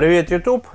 Привет, YouTube!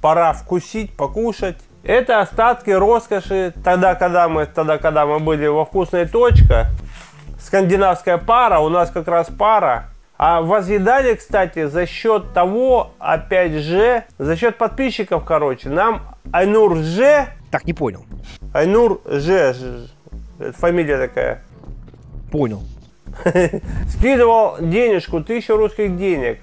Пора вкусить, покушать. Это остатки роскоши тогда, когда мы, тогда, когда мы были во вкусной точка. Скандинавская пара, у нас как раз пара. А возъедали, кстати, за счет того, опять же, за счет подписчиков, короче, нам Айнур Ж... Так, не понял. Айнур Ж, Ж- это фамилия такая. Понял. Скидывал денежку, тысячу русских денег.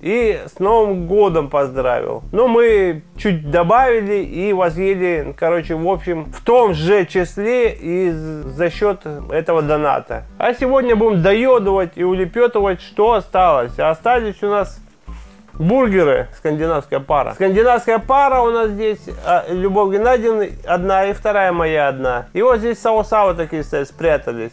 И с Новым годом поздравил. Ну, мы чуть добавили и возъели, короче, в общем, в том же числе и за счет этого доната. А сегодня будем доедывать и улепетывать, что осталось. А остались у нас бургеры, скандинавская пара. Скандинавская пара у нас здесь, а, Любовь Геннадьевна одна и вторая моя одна. И вот здесь соуса вот такие стоят, спрятались.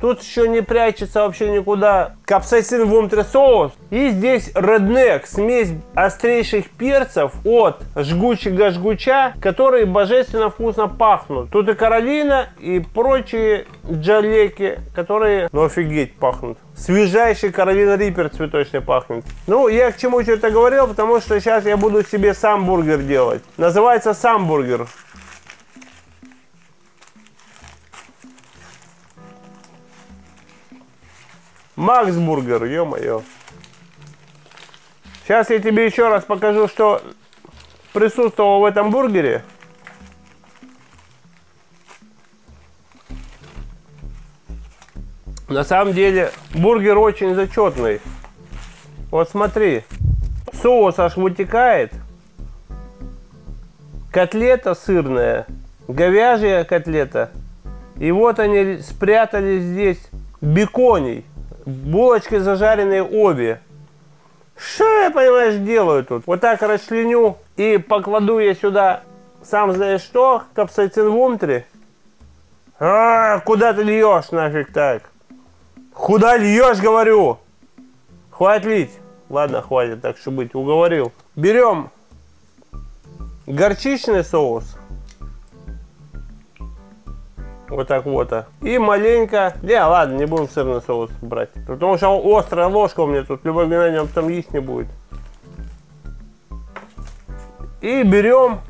Тут еще не прячется вообще никуда капсайсин в умтре соус. И здесь реднек, смесь острейших перцев от жгучего жгуча, которые божественно вкусно пахнут. Тут и Каролина, и прочие джалеки, которые, ну офигеть, пахнут. Свежайший Каролина Риппер цветочный пахнет. Ну, я к чему это говорил, потому что сейчас я буду себе сам бургер делать. Называется сам бургер. Макс Бургер, ё-моё. Сейчас я тебе еще раз покажу, что присутствовало в этом бургере. На самом деле бургер очень зачетный. Вот смотри, соус аж вытекает. Котлета сырная, говяжья котлета. И вот они спрятали здесь беконий. Булочки зажаренные обе. Что я, понимаешь, делаю тут? Вот так расчленю и покладу я сюда, сам знаешь что, капсайтин в умтре. А, куда ты льешь нафиг так? Куда льешь, говорю? Хватит лить. Ладно, хватит, так что быть, уговорил. Берем горчичный соус. Вот так вот. а. И маленько... Не, ладно, не будем сырный соус брать. Потому что острая ложка у меня тут. Любой Геннадьевна там есть не будет. И берем...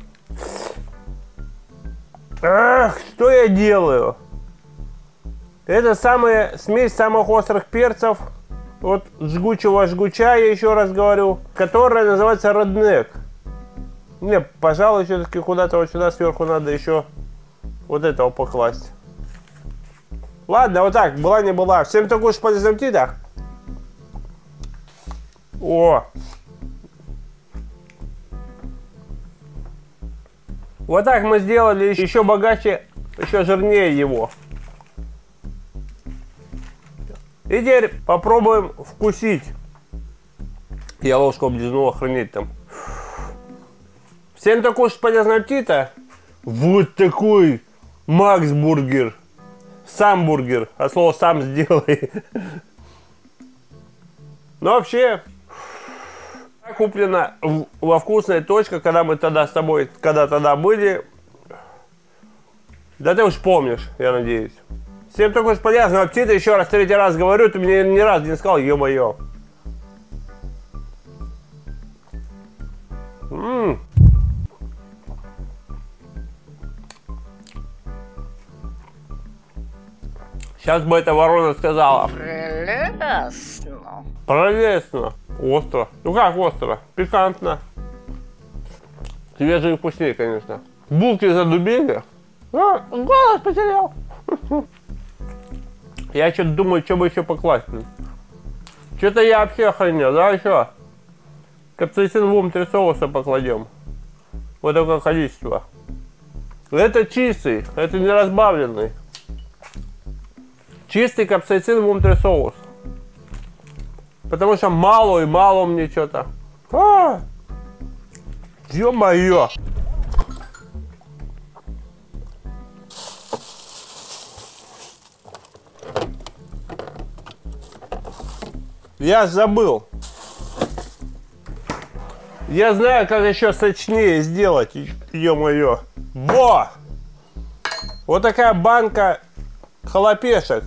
Ах, что я делаю? Это самая смесь самых острых перцев. Вот жгучего жгуча, я еще раз говорю. Которая называется роднек. Не, пожалуй, все-таки куда-то вот сюда сверху надо еще вот этого покласть. Ладно, вот так, была не была. Всем такой полезного да? О! Вот так мы сделали еще богаче, еще жирнее его. И теперь попробуем вкусить. Я ложку облизнул, охренеть там. Всем такой полезного аппетита. Вот такой Макс Бургер. Сам бургер. А слово сам сделай. Ну вообще, куплено в- во вкусной точке, когда мы тогда с тобой, когда тогда были. Да ты уж помнишь, я надеюсь. Всем такой же полезного аппетита. Еще раз, третий раз говорю, ты мне ни разу не сказал, ё-моё. М. Сейчас бы эта ворона сказала. Прелестно. Прелестно. Остро. Ну как остро? Пикантно. Свежие и вкуснее, конечно. Булки задубели. А, голос потерял. Я что-то думаю, что бы еще покласть. Что-то я вообще охренел, да, еще? Капсаицин в ум три соуса покладем. Вот такое количество. Это чистый, это не разбавленный. Чистый капсаицин в соус. Потому что мало и мало мне что-то. А! Ё-моё! Я забыл. Я знаю, как еще сочнее сделать. Ё-моё. Во! Вот такая банка халапешек.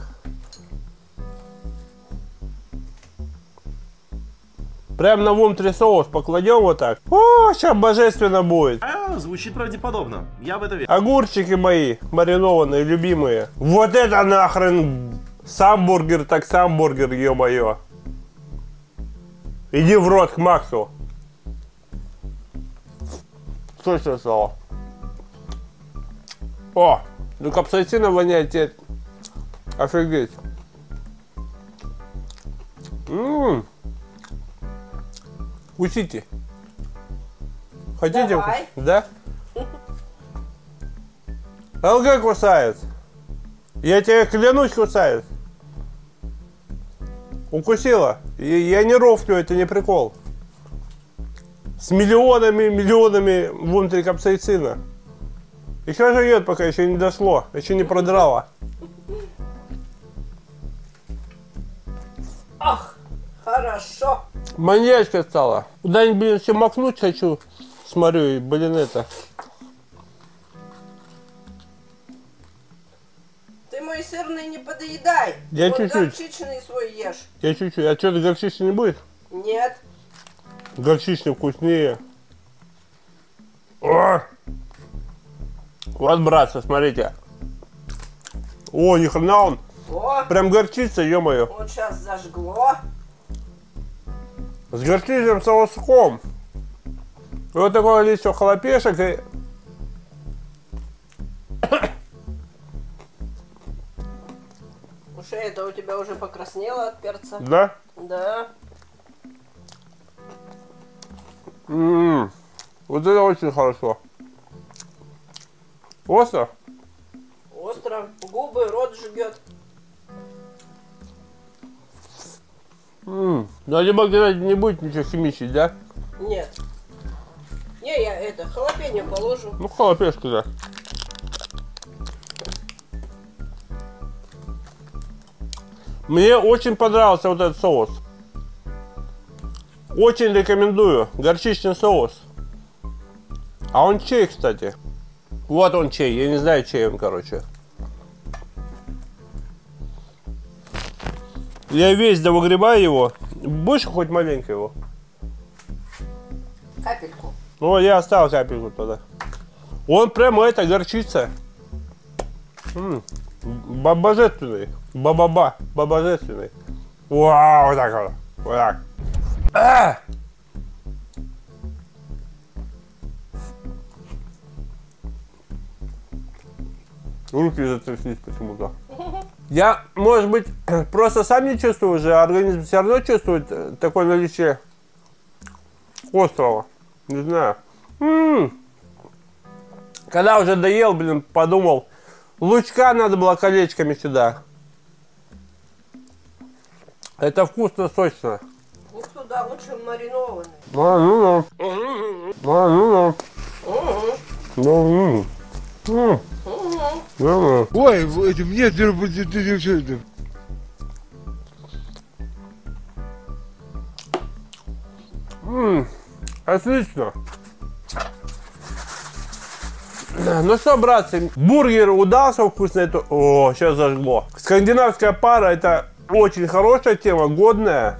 Прям на вон соус покладем вот так. О, сейчас божественно будет. А, звучит правдеподобно. Я в это верю. Огурчики мои маринованные, любимые. Вот это нахрен сам бургер, так сам бургер, ё-моё. Иди в рот к Максу. Сочное сало. О, ну капсаицина воняет. Офигеть. Ммм. Кусите. Хотите? Давай. Да? ЛГ кусает. Я тебе клянусь, кусает. Укусила. И я не рофлю, это не прикол. С миллионами, миллионами внутри капсаицина. Еще живет, пока еще не дошло, еще не продрало. Ах, хорошо. Маньячка стала. Куда-нибудь, блин, все макнуть хочу. Смотрю, и, блин, это. Ты мой сырный не подоедай. Я вот чуть-чуть. горчичный свой ешь. Я чуть-чуть. А что-то горчичный не будет? Нет. Горчичный вкуснее. О! Вот, братцы, смотрите. О, ни хрена он. О, Прям горчица, ё-моё. вот сейчас зажгло. С горчичным соуском. И вот такое количество хлопешек и... Уж это у тебя уже покраснело от перца. Да? Да. М, Вот это очень хорошо. Остро? Остро. Губы, рот жгет. М, Ну, либо Геннадий не будет ничего химичить, да? Нет. Не, я это, халапеньо положу. Ну, хлопешку, да. Мне очень понравился вот этот соус. Очень рекомендую. Горчичный соус. А он чей, кстати? Вот он чей. Я не знаю, чей он, короче. Я весь довыгребаю его. Больше хоть маленько его. Капельку. Ну, я оставил капельку туда. Он прямо это горчица. М, бо- Божественный. Бабаба. Божественный. Вау, вот так вот. Вот так. А! Руки затряслись почему-то. Я, может быть, просто сам не чувствую уже, а организм все равно чувствует э, такое наличие острого. Не знаю. М. Когда уже доел, блин, подумал, лучка надо было колечками сюда. Это вкусно, сочно. Ух, туда лучше маринованный. А, ну. А, ну. Ну, м. Да, Ой, этим нет, ты- ты- ты- да. Отлично. Ну что, братцы, бургер удался вкусно. Это... О, сейчас зажгло. Скандинавская пара это очень хорошая тема, годная.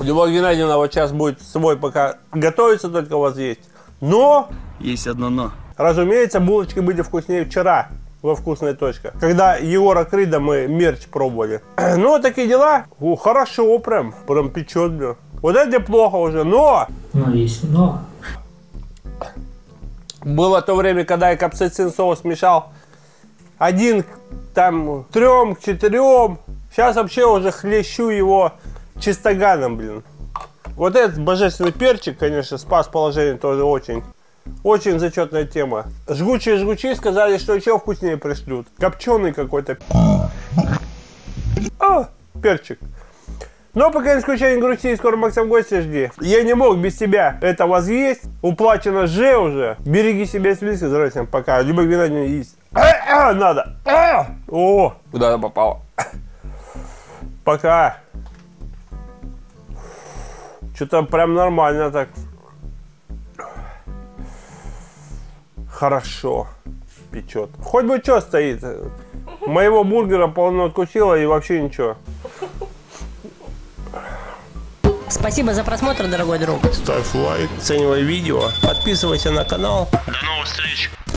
Любовь Геннадьевна вот сейчас будет свой пока готовится, только у вас есть. Но Есть одно но. Разумеется, булочки были вкуснее вчера во вкусная точка. Когда Егора Крыда мы мерч пробовали. Ну, вот такие дела. О, хорошо прям. Прям печет, блин. Вот это плохо уже. Но Но есть но. было то время, когда я капсацин соус мешал один к там трем, к четырем. Сейчас вообще уже хлещу его чистоганом, блин. Вот этот божественный перчик, конечно, спас положение тоже очень. Очень зачетная тема. Жгучие жгучи сказали, что еще вкуснее пришлют. Копченый какой-то. А, перчик. Но пока не скучай, не грусти, скоро Макса в гости жди. Я не мог без тебя это возъесть. Уплачено же уже. Береги себя и близких. Здравия всем, пока. Любовь Геннадьевна есть. А, а, надо. А! О, куда я попал? Пока. Что-то прям нормально так. Хорошо. Печет. Хоть бы что стоит. Моего бургера полно откусила и вообще ничего. Спасибо за просмотр, дорогой друг. Ставь лайк, оценивай видео, подписывайся на канал. До новых встреч!